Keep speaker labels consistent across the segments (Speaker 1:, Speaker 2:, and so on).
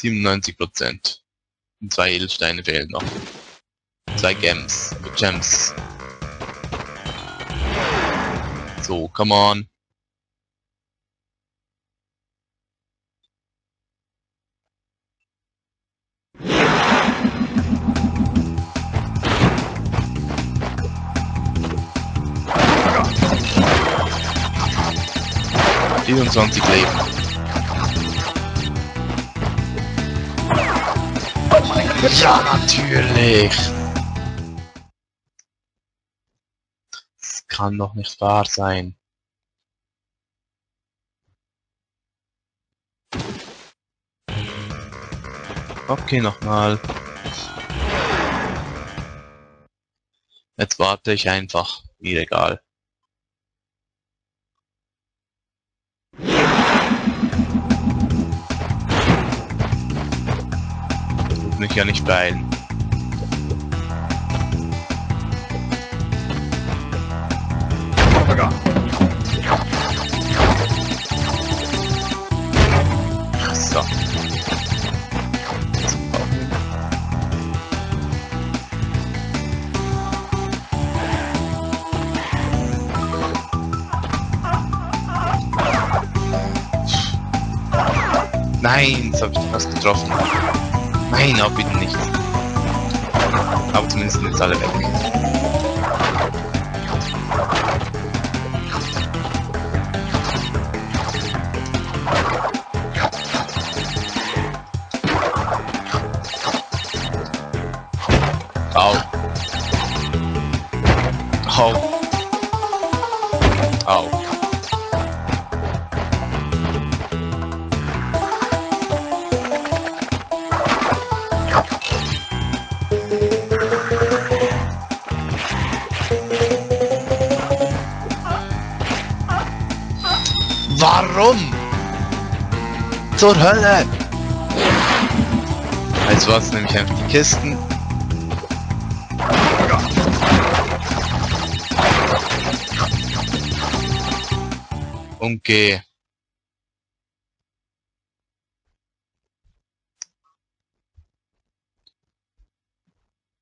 Speaker 1: 97 Prozent. Zwei Edelsteine fehlen noch. Zwei Gems. Gems. So, come on. Vierundzwanzig Leben. Ja, natürlich. Das kann doch nicht wahr sein. Okay, nochmal. Jetzt warte ich einfach. Mir egal. Mich ja nicht beeilen. So. Nein, jetzt habe ich fast getroffen. Nein, auch bitte nicht. Aber zumindest sind jetzt alle weg. Au. Au. Au. Warum? Zur Hölle! War es nämlich einfach die Kisten. Und geh.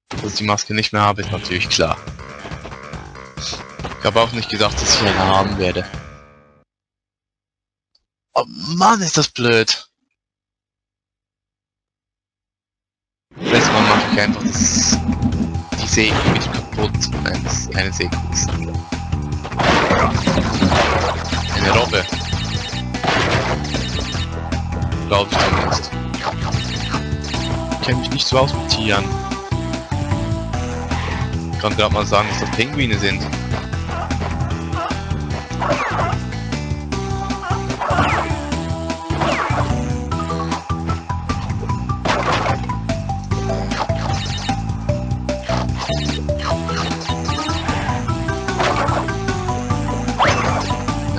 Speaker 1: Dass ich die Maske nicht mehr habe, ist natürlich klar. Ich habe auch nicht gedacht, dass ich eine haben werde. Oh Mann, ist das blöd. Nächstes Mal mache ich einfach das, die Säge wieder kaputt. Nein, das. Das ist eine Robbe. Glaube ich zumindest. Ich kenne mich nicht so aus mit Tieren. Ich kann gerade mal sagen, dass das Pinguine sind.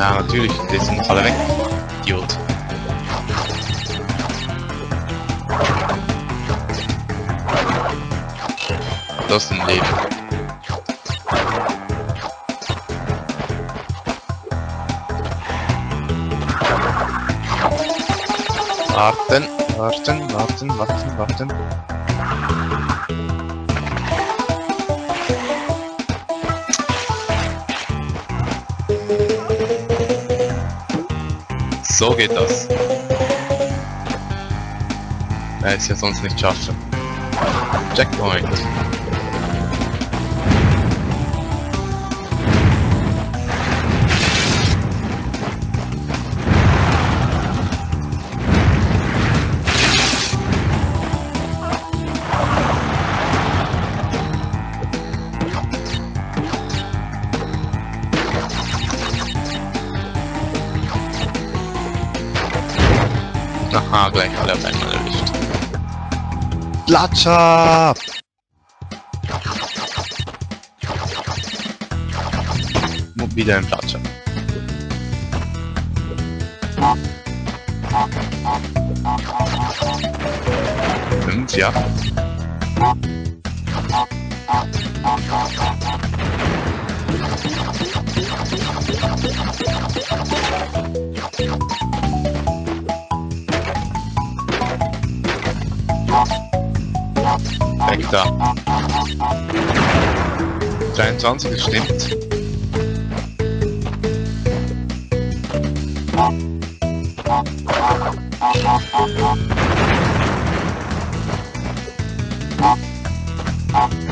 Speaker 1: Ja, natürlich, die sind alle weg. Idiot. Das ist ein Leben. Warten, warten, warten, warten, warten. So geht das. Werde ich ja sonst nicht schaffen. Checkpoint. Aha, gleich alle auf einmal erwischt. Platscher! Wieder ein Platscher. Fünf, ja. Da. 23, das stimmt.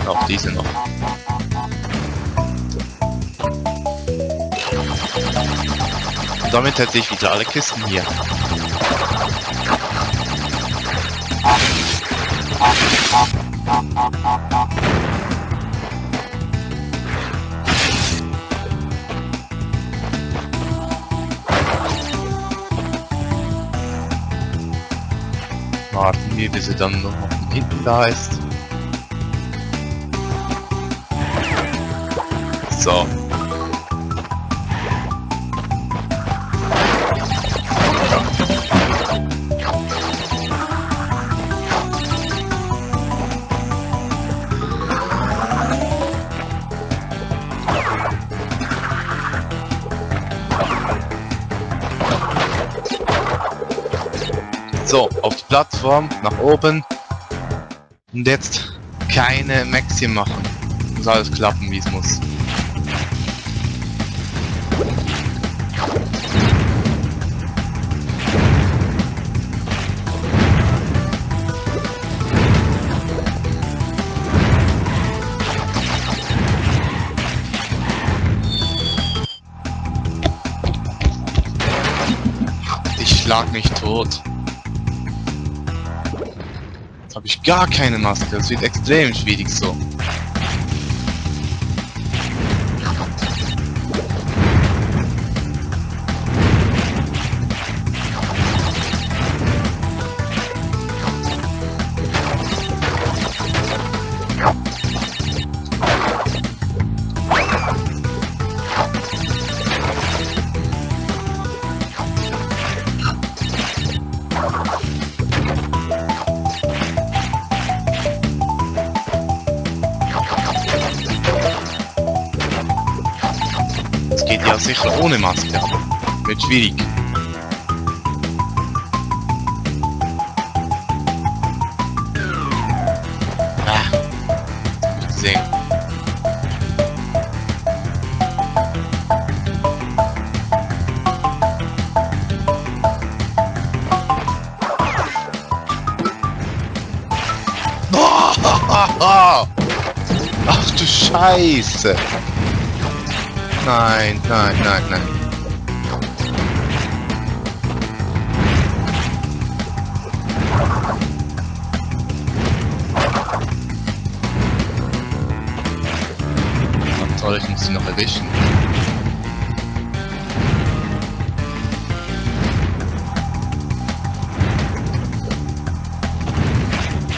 Speaker 1: Auch diese noch. Und damit hätte ich wieder alle Kisten hier. Warten wir, bis er dann noch von hinten da ist. So. So, auf die Plattform, nach oben. Und jetzt keine Maxi machen. Muss alles klappen, wie es muss. Ich schlag mich tot. Habe ich gar keine Maske. Das wird extrem schwierig so. Ohne Maske, aber wird schwierig. Ah, gesehen. Ach du Scheiße! Nein, nein, nein, nein. Na toll, ich muss sie noch erwischen.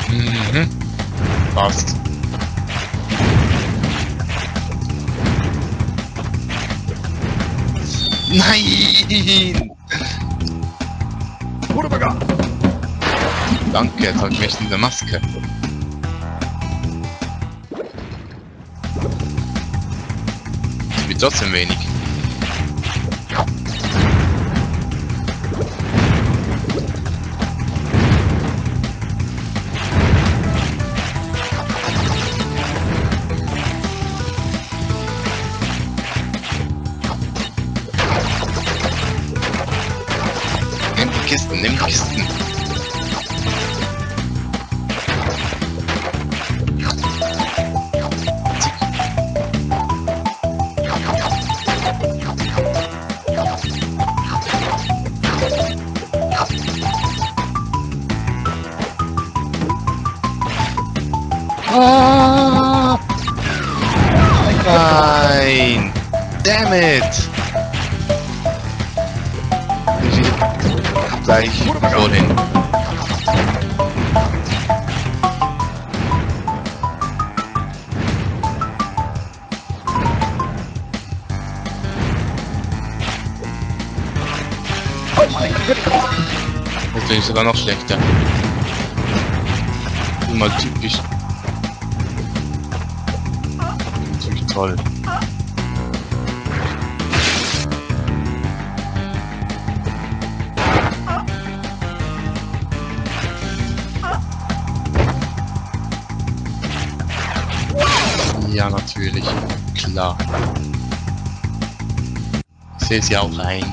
Speaker 1: Mhm. Passt. Nein! Danke, jetzt habe ich mich in der Maske. Das wird trotzdem wenig. Kisten, nimm Kisten. Ah! Nein! Damn it! Gleich. Jetzt bin ich sogar noch schlechter. Mal typisch. Natürlich toll. Ja, natürlich. Klar. Ich sehe es ja auch ein.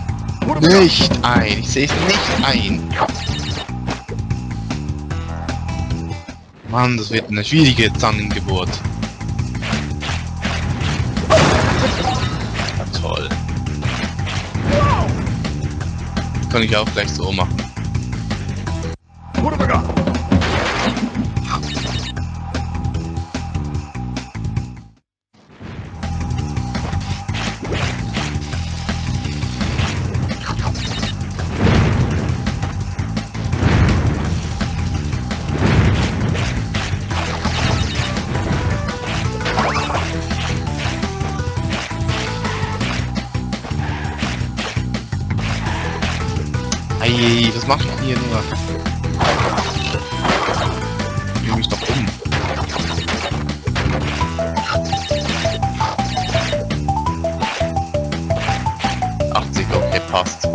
Speaker 1: Nicht ein. Ich sehe es nicht ein. Mann, das wird eine schwierige Zangengeburt. Ja, toll. Kann ich auch gleich so machen. Was macht ihr hier nur? Ich mich doch um. Okay, passt.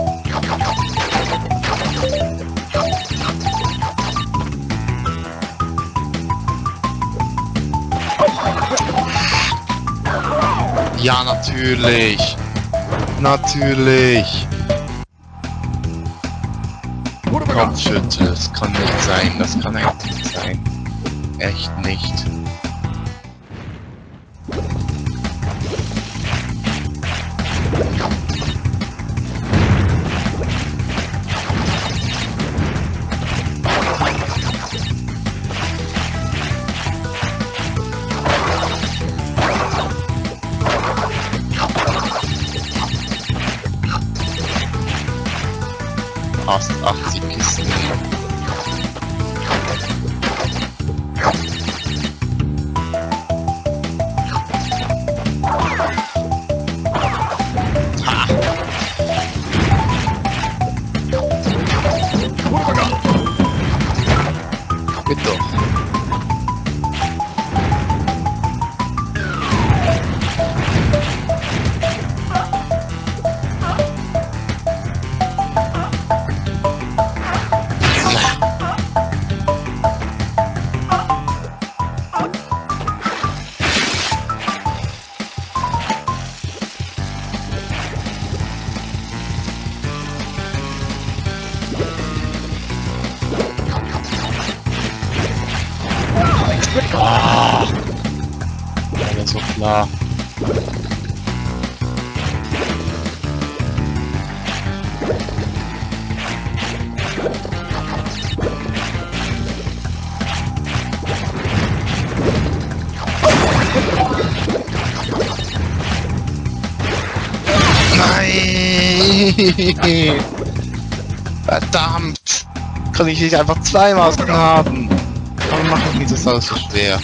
Speaker 1: Ja, natürlich. Natürlich. Kopfschüttel, das kann nicht sein, das kann echt nicht sein. Echt nicht. Ah, war so klar. Nein! Verdammt! Kann ich nicht einfach zwei Masken haben? Warum machen die das alles so schwer?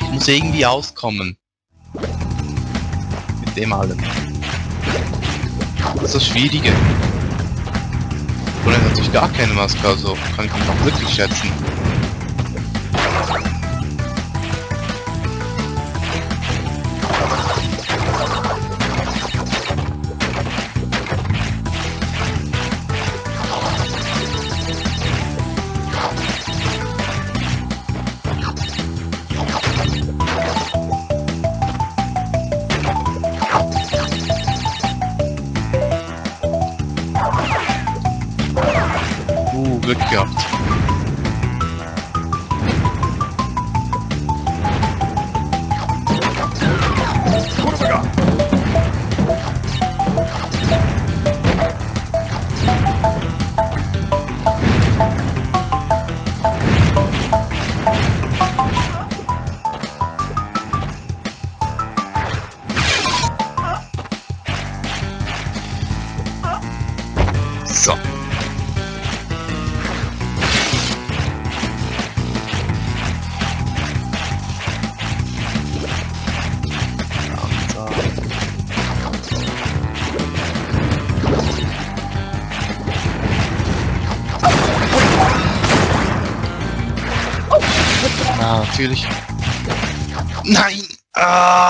Speaker 1: Ich muss irgendwie auskommen. Mit dem allem. Das ist das Schwierige. Oder natürlich gar keine Maske, also kann ich mich auch glücklich schätzen. Glück gehabt. So. Natürlich. Nein! Ah!